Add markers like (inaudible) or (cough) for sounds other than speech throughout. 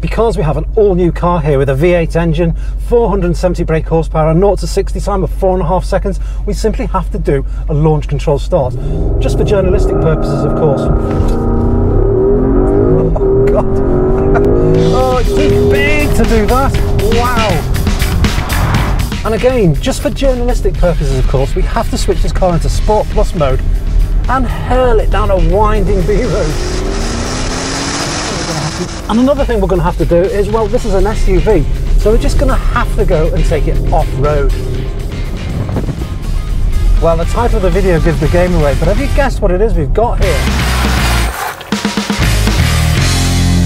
because we have an all new car here with a V8 engine, 470 brake horsepower, and 0 to 60 time of four and a half seconds, we simply have to do a launch control start. Just for journalistic purposes, of course. (laughs) Oh, God. (laughs) oh, it's too big to do that. Wow. And again, just for journalistic purposes, of course, we have to switch this car into Sport Plus mode and hurl it down a winding B road. And another thing we're going to have to do is, well, this is an SUV, so we're just going to have to go and take it off-road. Well, the title of the video gives the game away, but have you guessed what it is we've got here?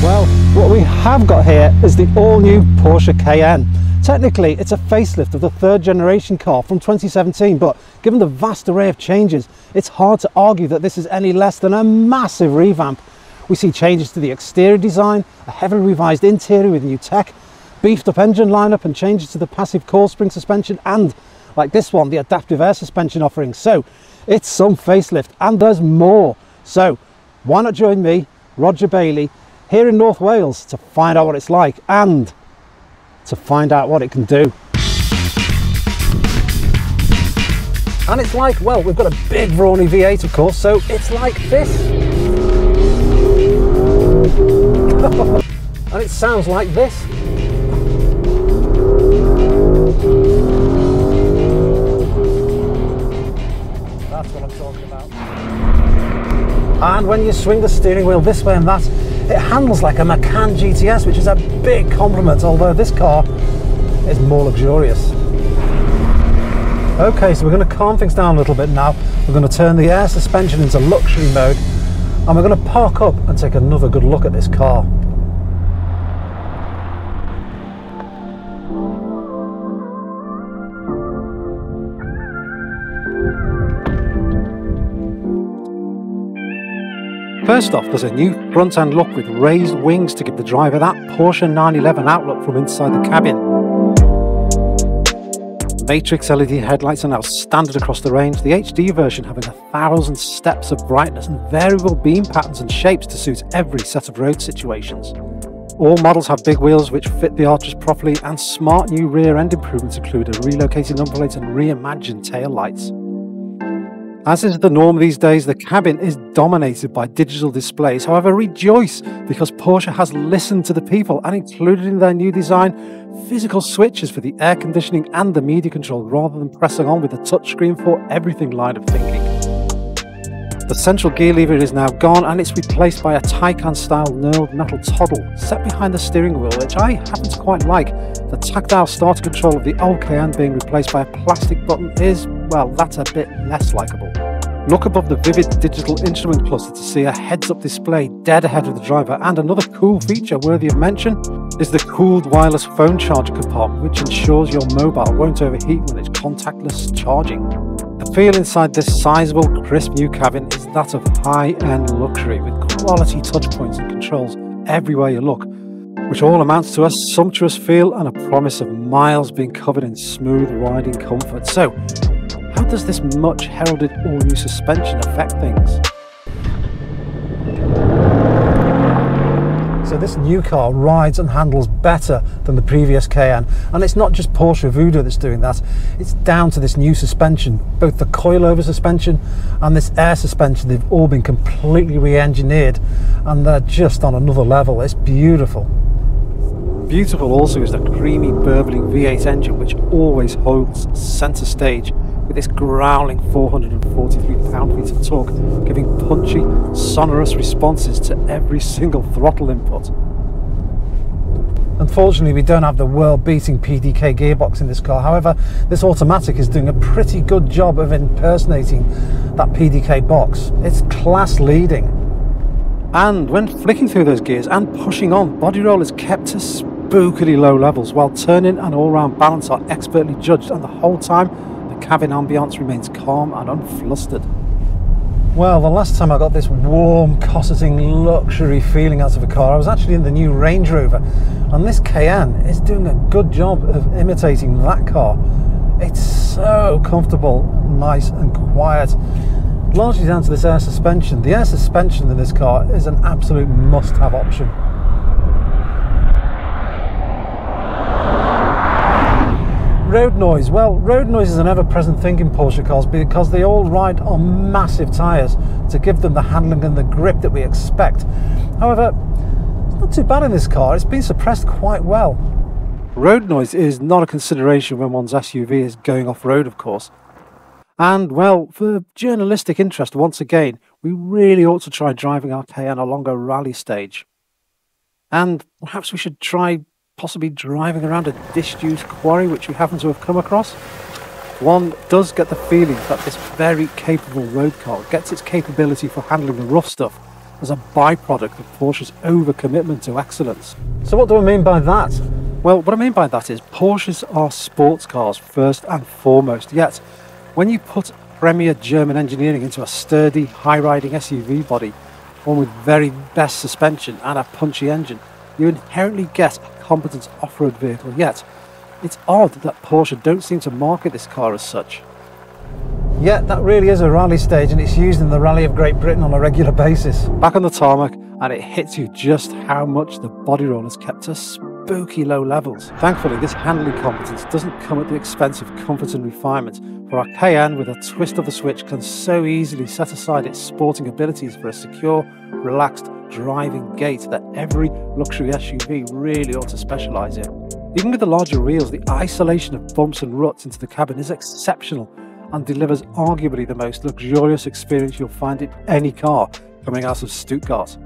Well, what we have got here is the all-new Porsche Cayenne. Technically, it's a facelift of the third generation car from 2017, but given the vast array of changes, it's hard to argue that this is any less than a massive revamp. We see changes to the exterior design, a heavily revised interior with new tech, beefed up engine lineup and changes to the passive coil spring suspension and, like this one, the adaptive air suspension offering. So, it's some facelift and there's more. So, why not join me, Roger Bailey, here in North Wales to find out what it's like and to find out what it can do. And it's like, well, we've got a big Brawny V8 of course, so it's like this. (laughs) and it sounds like this. That's what I'm talking about. And when you swing the steering wheel this way and that, it handles like a Macan GTS, which is a big compliment, although this car is more luxurious. Okay, so we're going to calm things down a little bit now. We're going to turn the air suspension into luxury mode and we're going to park up and take another good look at this car. First off, there's a new front end look with raised wings to give the driver that Porsche 911 outlook from inside the cabin. Matrix LED headlights are now standard across the range, the HD version having a thousand steps of brightness and variable beam patterns and shapes to suit every set of road situations. All models have big wheels which fit the arches properly and smart new rear end improvements include a relocated number plate and reimagined tail lights. As is the norm these days, the cabin is dominated by digital displays. However, rejoice because Porsche has listened to the people and included in their new design physical switches for the air conditioning and the media control rather than pressing on with a touchscreen for everything line of thinking. The central gear lever is now gone and it's replaced by a Taycan style knurled metal toggle set behind the steering wheel, which I happen to quite like. The tactile starter control of the old Cayenne being replaced by a plastic button is, well, that's a bit less likeable. Look above the vivid digital instrument cluster to see a heads-up display dead ahead of the driver and another cool feature worthy of mention is the cooled wireless phone charger compartment which ensures your mobile won't overheat when it's contactless charging. The feel inside this sizable, crisp new cabin is that of high-end luxury with quality touchpoints and controls everywhere you look, which all amounts to a sumptuous feel and a promise of miles being covered in smooth riding comfort. So, how does this much heralded all-new suspension affect things? So this new car rides and handles better than the previous Cayenne. And it's not just Porsche Voodoo that's doing that. It's down to this new suspension both the coilover suspension and this air suspension. They've all been completely re-engineered and they're just on another level. It's beautiful beautiful also is the creamy burbling V8 engine which always holds center stage with its growling 443 pound-feet of torque, giving punchy, sonorous responses to every single throttle input. Unfortunately, we don't have the world-beating PDK gearbox in this car. However, this automatic is doing a pretty good job of impersonating that PDK box. It's class leading. And when flicking through those gears and pushing on, body roll is kept to spookily low levels, while turning and all-round balance are expertly judged, and the whole time the cabin ambience remains calm and unflustered. Well, the last time I got this warm, cosseting luxury feeling out of a car, I was actually in the new Range Rover, and this Cayenne is doing a good job of imitating that car. It's so comfortable, nice, and quiet, largely down to this air suspension. The air suspension in this car is an absolute must have option. Road noise. Well, road noise is an ever-present thing in Porsche cars because they all ride on massive tyres to give them the handling and the grip that we expect. However, it's not too bad in this car. It's been suppressed quite well. Road noise is not a consideration when one's SUV is going off-road, of course. And, well, for journalistic interest, once again, we really ought to try driving our Cayenne along a rally stage. And perhaps we should try possibly driving around a disused quarry which we happen to have come across. One does get the feeling that this very capable road car gets its capability for handling the rough stuff as a byproduct of Porsche's overcommitment to excellence. So what do I mean by that? Well, what I mean by that is Porsches are sports cars first and foremost, yet when you put premier German engineering into a sturdy, high-riding SUV body, one with very best suspension and a punchy engine, you inherently get competent off-road vehicle, yet it's odd that Porsche don't seem to market this car as such. Yet that really is a rally stage and it's used in the Rally of Great Britain on a regular basis. Back on the tarmac and it hits you just how much the body roll has kept to spooky low levels. Thankfully this handling competence doesn't come at the expense of comfort and refinement for our Cayenne with a twist of the switch can so easily set aside its sporting abilities for a secure, relaxed driving gait that every luxury SUV really ought to specialise in. Even with the larger wheels, the isolation of bumps and ruts into the cabin is exceptional and delivers arguably the most luxurious experience you'll find in any car coming out of Stuttgart.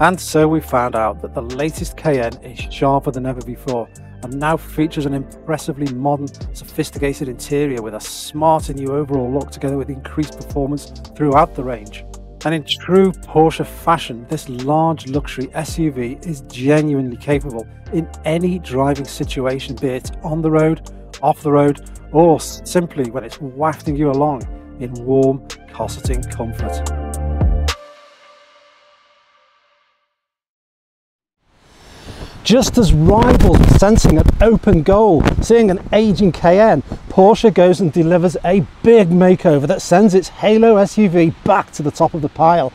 And so we found out that the latest Cayenne is sharper than ever before and now features an impressively modern, sophisticated interior with a smarter new overall look together with increased performance throughout the range. And in true Porsche fashion, this large luxury SUV is genuinely capable in any driving situation, be it on the road, off the road, or simply when it's wafting you along in warm, cosseting comfort. Just as rivals sensing an open goal, seeing an aging Cayenne, Porsche goes and delivers a big makeover that sends its Halo SUV back to the top of the pile.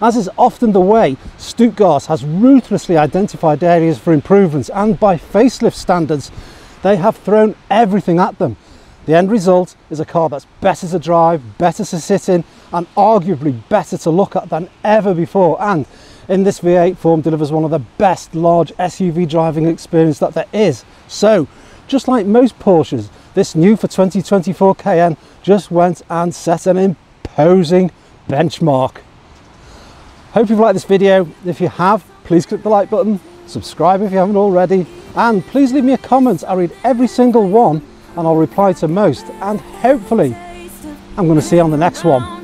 As is often the way, Stuttgart has ruthlessly identified areas for improvements and by facelift standards, they have thrown everything at them. The end result is a car that's better to drive, better to sit in and arguably better to look at than ever before and in this V8 form delivers one of the best large SUV driving experience that there is. So, just like most Porsches, this new for 2024 Cayenne just went and set an imposing benchmark. Hope you've liked this video. If you have, please click the like button, subscribe if you haven't already, and please leave me a comment. I read every single one and I'll reply to most. And hopefully, I'm going to see you on the next one.